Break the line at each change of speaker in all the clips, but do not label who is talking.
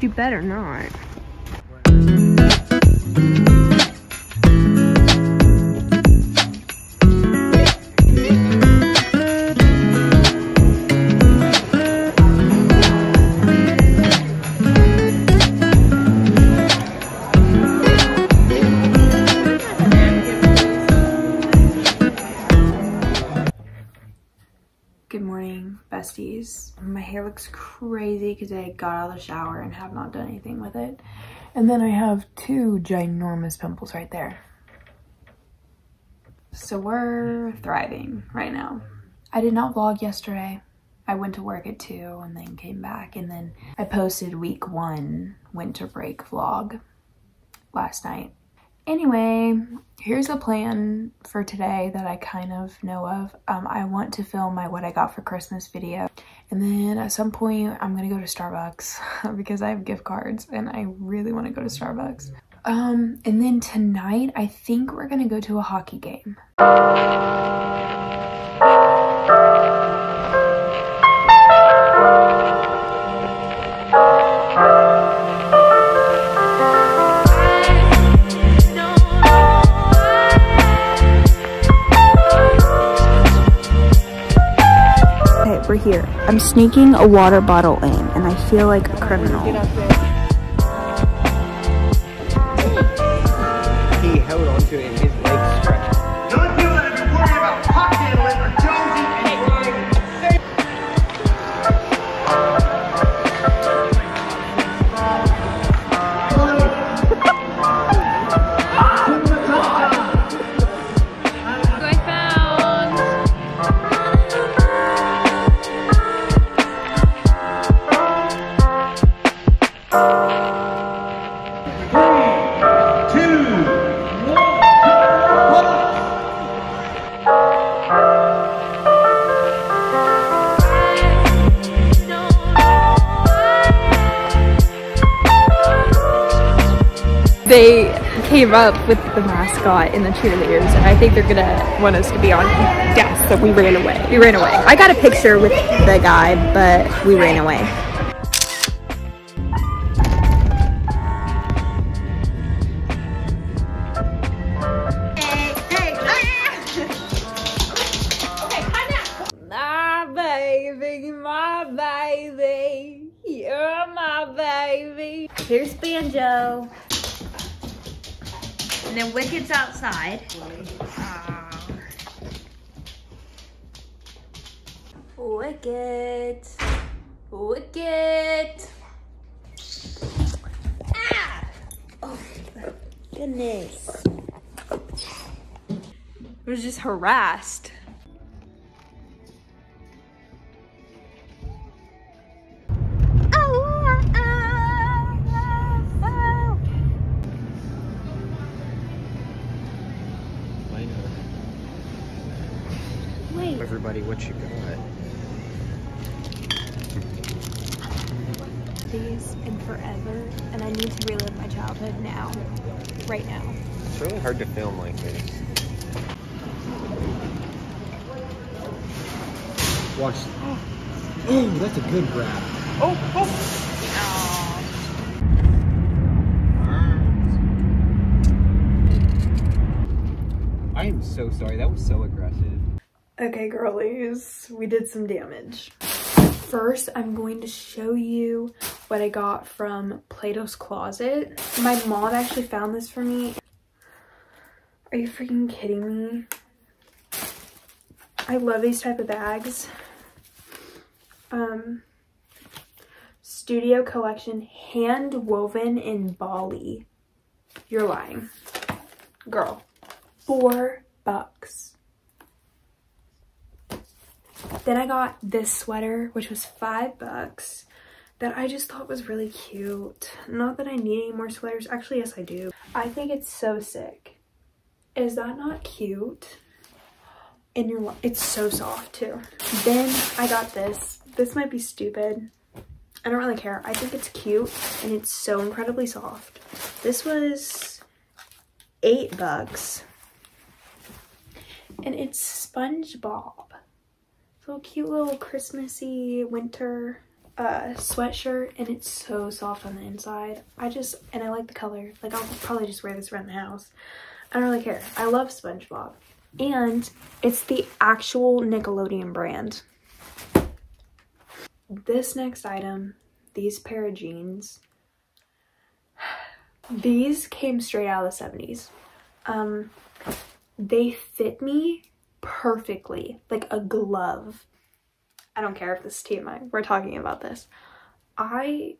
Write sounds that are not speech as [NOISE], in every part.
You better not.
60s. My hair looks crazy because I got out of the shower and have not done anything with it. And then I have two ginormous pimples right there. So we're thriving right now. I did not vlog yesterday. I went to work at 2 and then came back and then I posted week 1 winter break vlog last night Anyway, here's a plan for today that I kind of know of. Um, I want to film my what I got for Christmas video. And then at some point, I'm gonna go to Starbucks [LAUGHS] because I have gift cards and I really wanna go to Starbucks. Um, and then tonight, I think we're gonna go to a hockey game. Here. I'm sneaking a water bottle in and I feel like a criminal.
They came up with the mascot and the cheerleaders, and I think they're gonna want us to be on guests, so we ran away. We ran away. I got a picture with the guy, but we ran away. My baby, my baby, you're my baby. Here's Banjo. And then Wicked's outside. Aw. Wicked. Wicked. Ah! Oh, goodness. I was just harassed.
Everybody, what you got?
These and forever, and I need to relive my childhood now, right now.
It's really hard to film like this. Watch. Oh, that's a good grab. Oh, oh. I am so sorry. That was so aggressive.
Okay, girlies, we did some damage. First, I'm going to show you what I got from Plato's Closet. My mom actually found this for me. Are you freaking kidding me? I love these type of bags. Um, Studio Collection, hand woven in Bali. You're lying. Girl, four bucks. Then I got this sweater, which was five bucks, that I just thought was really cute. Not that I need any more sweaters. Actually, yes, I do. I think it's so sick. Is that not cute? And you're, it's so soft too. Then I got this. This might be stupid. I don't really care. I think it's cute and it's so incredibly soft. This was eight bucks. And it's SpongeBob. So cute little Christmassy winter uh, sweatshirt and it's so soft on the inside. I just, and I like the color. Like I'll probably just wear this around the house. I don't really care. I love SpongeBob. And it's the actual Nickelodeon brand. This next item, these pair of jeans, [SIGHS] these came straight out of the 70s. Um, they fit me perfectly, like a glove. I don't care if this is TMI, we're talking about this. I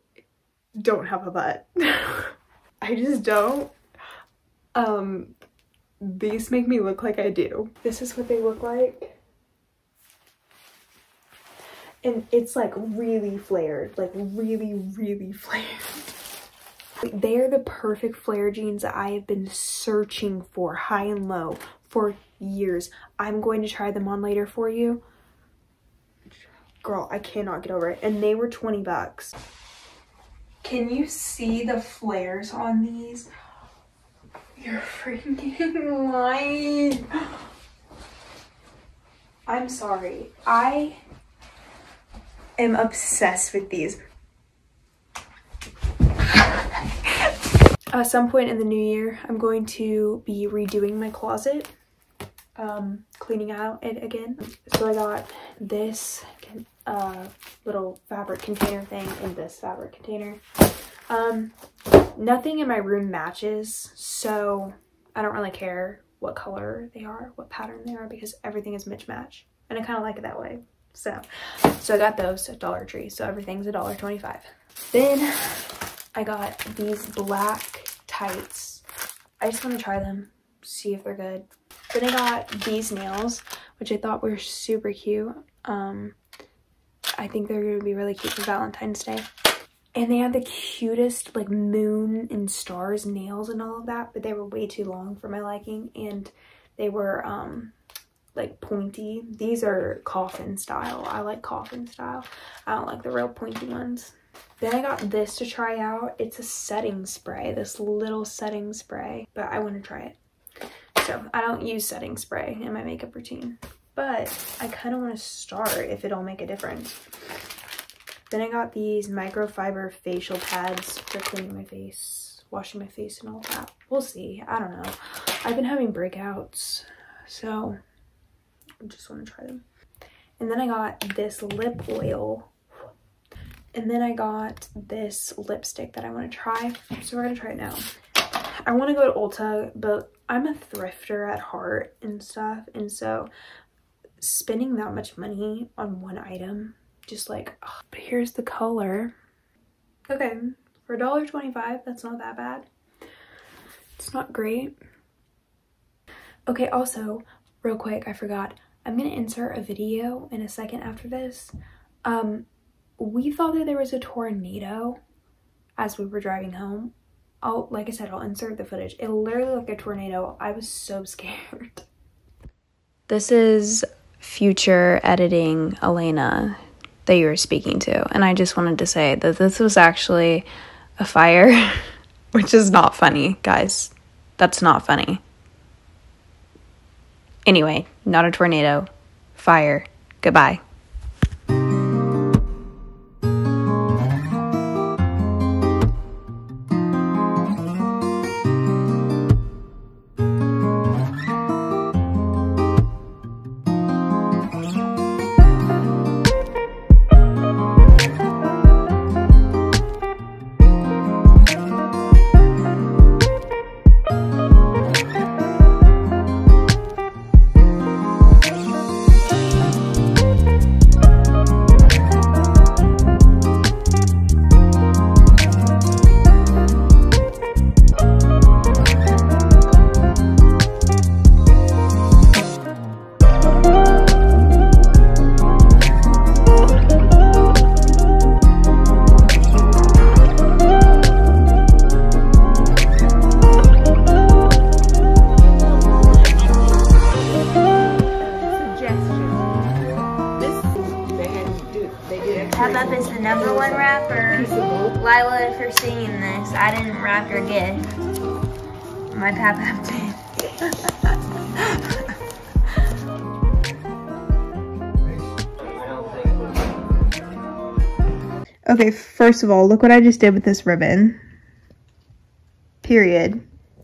don't have a butt. [LAUGHS] I just don't. Um, these make me look like I do. This is what they look like. And it's like really flared, like really, really [LAUGHS] flared. They are the perfect flare jeans that I have been searching for high and low for years. I'm going to try them on later for you. Girl, I cannot get over it. And they were 20 bucks. Can you see the flares on these? You're freaking [LAUGHS] lying. I'm sorry. I am obsessed with these. At some point in the new year, I'm going to be redoing my closet, um, cleaning out it again. So I got this uh, little fabric container thing in this fabric container. Um, nothing in my room matches, so I don't really care what color they are, what pattern they are, because everything is mismatch, and I kind of like it that way. So, so I got those at Dollar Tree. So everything's a dollar twenty-five. Then I got these black tights. I just want to try them, see if they're good. Then I got these nails, which I thought were super cute. Um, I think they're going to be really cute for Valentine's Day. And they had the cutest like moon and stars nails and all of that, but they were way too long for my liking. And they were um, like pointy. These are coffin style. I like coffin style. I don't like the real pointy ones. Then I got this to try out. It's a setting spray, this little setting spray, but I want to try it. So I don't use setting spray in my makeup routine, but I kind of want to start if it'll make a difference. Then I got these microfiber facial pads for cleaning my face, washing my face and all that. We'll see. I don't know. I've been having breakouts, so I just want to try them. And then I got this lip oil. And then I got this lipstick that I want to try. So we're going to try it now. I want to go to Ulta, but I'm a thrifter at heart and stuff. And so spending that much money on one item just like but here's the color. Okay for $1.25 that's not that bad. It's not great. Okay also real quick i forgot. I'm gonna insert a video in a second after this. Um we thought that there was a tornado as we were driving home oh like i said i'll insert the footage it literally looked like a tornado i was so [LAUGHS] scared this is future editing Alaina that you were speaking to. And I just wanted to say that this was actually a fire, [LAUGHS] which is not funny, guys. That's not funny. Anyway, not a tornado. Fire. Goodbye.
Up is the number one
wrapper.
Lila, if you're seeing this, I didn't wrap
your gift. My papa did. Okay, first of all, look what I just did with this ribbon. Period.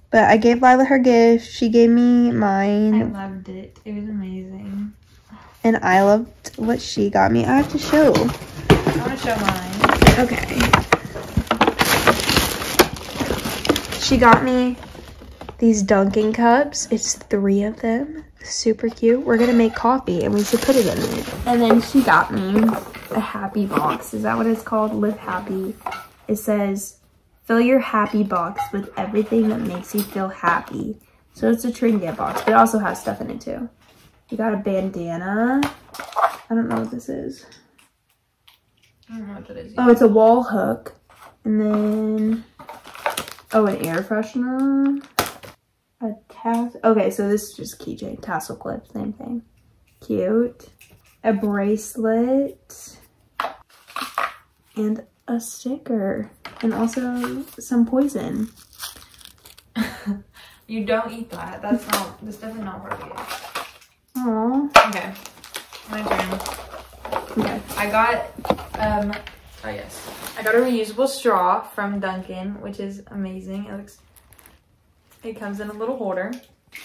But I gave Lila her gift. She gave me mine.
I loved it. It was amazing.
And I loved what she got me. I have to show.
I want to show mine.
Okay. She got me these Dunkin' cups. It's three of them. Super cute. We're gonna make coffee and we should put it in there. And then she got me a happy box. Is that what it's called? Live happy. It says, fill your happy box with everything that makes you feel happy. So it's a Trinidad box, but it also has stuff in it too. You got a bandana. I don't know what this is. Mm-hmm.
I don't know what that is.
Oh, it's a wall hook. And then, oh, an air freshener. A tassel. Okay, so this is just keychain. Tassel clip, same thing. Cute. A bracelet. And a sticker. And also some poison. [LAUGHS]
You don't eat that. That's not. That's definitely not of it.
Aww.
Okay. My turn.
Okay.
I got um oh yes. I got a reusable straw from Dunkin', which is amazing. It looks it comes in a little holder.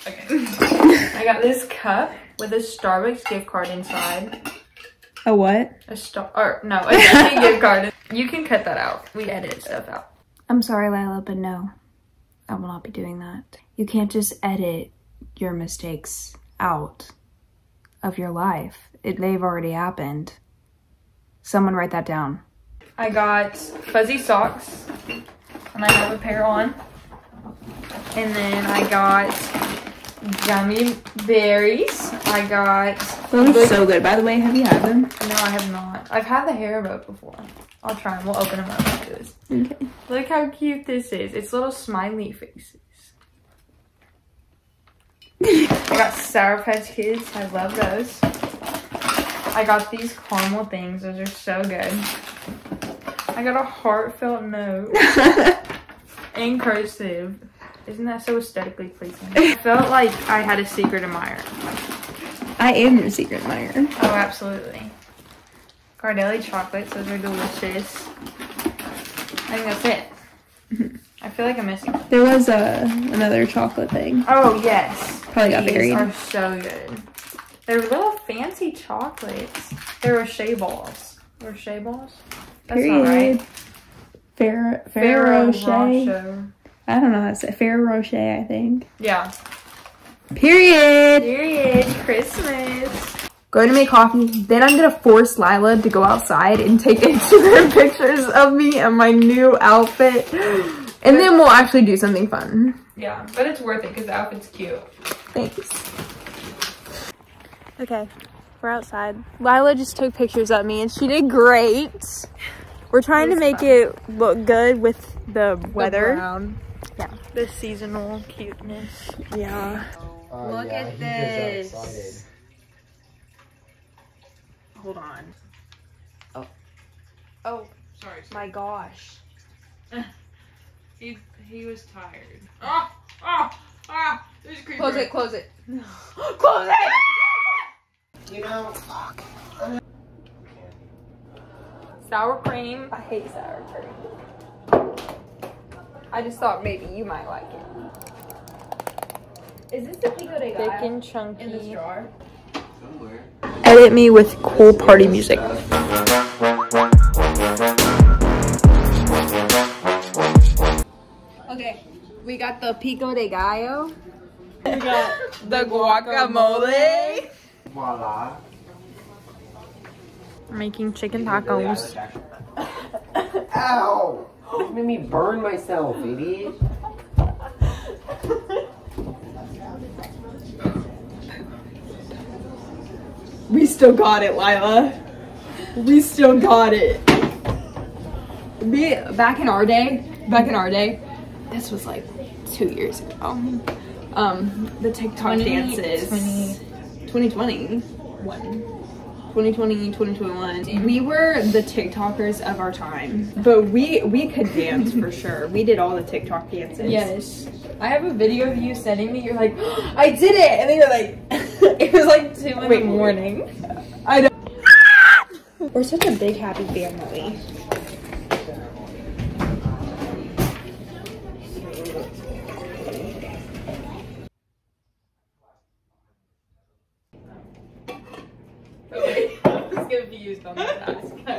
Okay. [LAUGHS] I got this cup with a Starbucks gift card inside.
A what?
A star or no, a Dunkin' [LAUGHS] gift card. You can cut that out. We edit stuff out.
I'm sorry, Lila, but no. I will not be doing that. You can't just edit your mistakes out of your life. It, they've already happened. Someone write that down.
I got fuzzy socks, and I have a pair on. And then I got gummy berries. I got.
Those are so good. By the way, have you had them?
No, I have not. I've had the hair Haribo before. I'll try them. We'll open them up after this.
Okay.
Look how cute this is. It's little smiley faces. [LAUGHS] I got Sour Patch Kids. I love those. I got these caramel things. Those are so good. I got a heartfelt note [LAUGHS] in cursive. Isn't that so aesthetically pleasing? [LAUGHS] I felt like I had a secret admirer.
I am your secret admirer.
Oh, absolutely. Ghirardelli chocolates. Those are delicious. I think that's it. [LAUGHS] I feel like I'm missing.
There was a another chocolate thing.
Oh yes.
Probably got buried.
These are so good. They're little fancy chocolates. They're Rocher balls. Rocher balls? That's not
Period.
right.
Ferrero
Ferrero
Rocher.
Rocher.
I don't know how to say Ferrero Rocher. I think.
Yeah.
Period.
Period. Christmas.
Going to make coffee. Then I'm gonna force Lila to go outside and take [LAUGHS] Instagram pictures of me and my new outfit. And then we'll actually do something fun.
Yeah, but it's worth it because the outfit's cute.
Thanks. Okay, we're outside. Lila just took pictures of me and she did great. We're trying to make
fun.
it look good with the weather.
brown.
Yeah.
The seasonal cuteness.
Yeah.
Uh,
Look
yeah,
at this. Hold on.
Oh Oh.
Sorry.
my gosh. [LAUGHS]
He he was tired. Ah ah ah! There's a creeper.
Close it, close it. [GASPS] close it!
You know,
Sour cream.
I hate sour cream. I just thought maybe you might like it.
Is this the pico de gallo?
Thick and chunky.
in this jar?
Edit me with cool party music. Okay, we got the pico de gallo. We [LAUGHS] got the guacamole.
Voila.
Making chicken tacos. [COUGHS]
Ow! You made me burn myself, baby.
We still got it, Lila. We still got it. We back in our day, back in our day, this was like two years ago. Um, the TikTok dances. 2020. When? 2020, 2021. We were the TikTokers of our time. But we we could dance for sure. We did all the TikTok dances.
Yes. I have a video of you sending me. You're like, [GASPS] I did it, and then you're like, [LAUGHS] it was like two in
Wait,
the morning.
I know. [LAUGHS] We're such a big happy family.
Confused on the task.